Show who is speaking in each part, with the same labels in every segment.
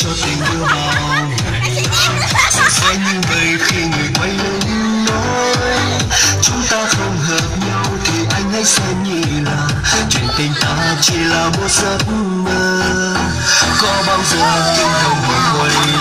Speaker 1: cho tình yêu vào ngày như vậy khi người quay lưng nói chúng ta không hợp nhau thì anh hãy xem như là chuyện tình ta chỉ là một giấc mơ. Có bao giờ kinh hồng quay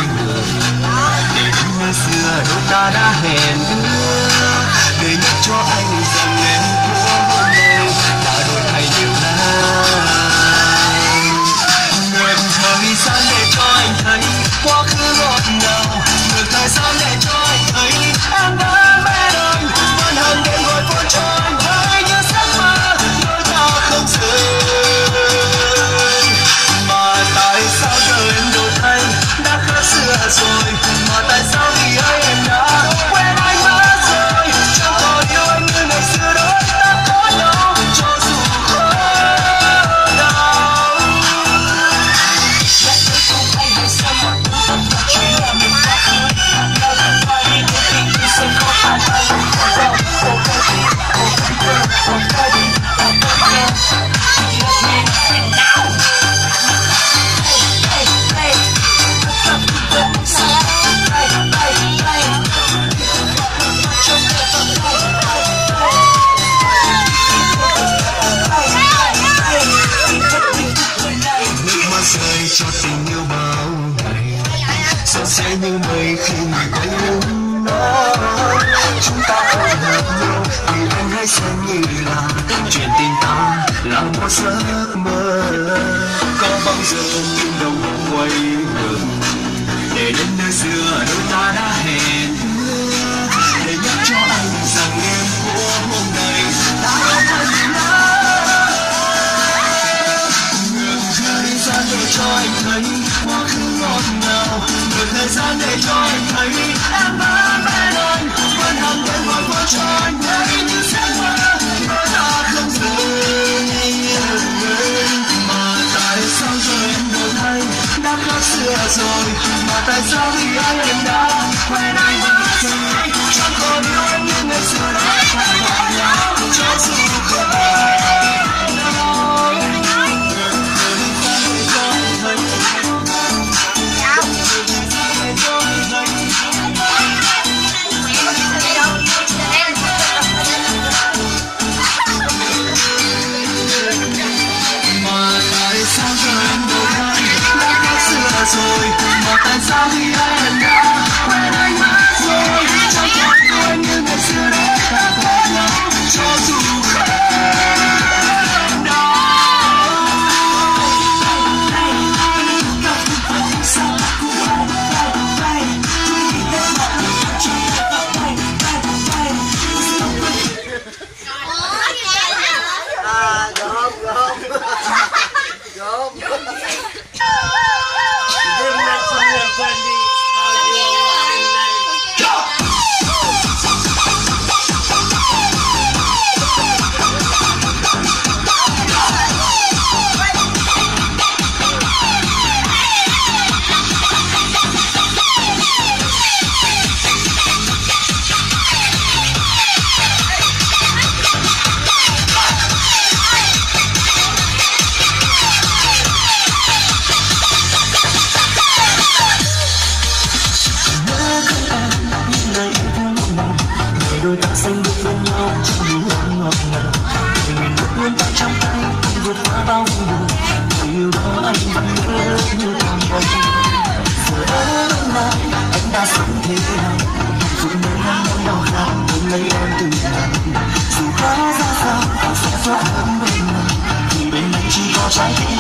Speaker 1: rơi cho tình yêu bao ngày. Sẽ sẽ như mây khi mà có đứng chúng ta không hợp nhau vì anh hãy xem như là chuyện tình ta là một giấc mơ. Có bao giờ tim đồng hồ quay ngược. Để đến nơi xưa đôi ta đã hẹn thời gian để cho anh thấy em vẫn bên anh vẫn hàng đêm gọi qua cho anh thấy những sẽ qua mơ ta không dừng mà tại sao giờ em đổi thay đã khác xưa rồi. Mà tại sao khi anh em đã quên anh mất rồi chẳng còn yêu em như ngày xưa đã rồi mà
Speaker 2: không
Speaker 1: dâng bước bên nhau trong những lần ngọt ngào tình mình vẫn luôn tay trong tay cùng vượt qua bao vùng đường người yêu đó anh vẫn nhớ như còn đây giờ hôm nay anh đã sống thế nào dù nơi anh đang đau khổ anh lấy em từ nào dù có ra sao sẽ tốt hơn bên nào vì bên anh chỉ có trái tim